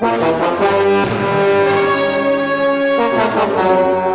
Thank you.